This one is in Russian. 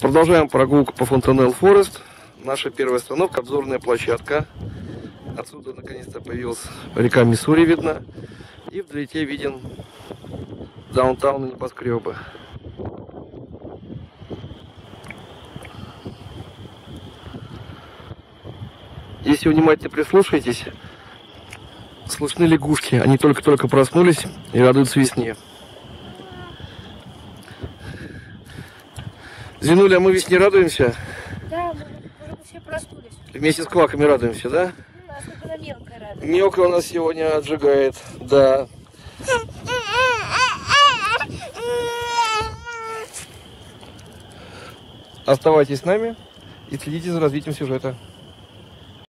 Продолжаем прогулку по Фонтанелл Форест. Наша первая остановка, обзорная площадка. Отсюда наконец-то появилась река Миссури видно. И вдалеке виден даунтаун и небоскребы. Если внимательно прислушаетесь, слышны лягушки. Они только-только проснулись и радуются весне. Зинуля, мы весне радуемся? Да, мы все проснулись. Вместе с кваками радуемся, да? Ну, особенно мелкая радость. Мелко у нас сегодня отжигает, да. Оставайтесь с нами и следите за развитием сюжета.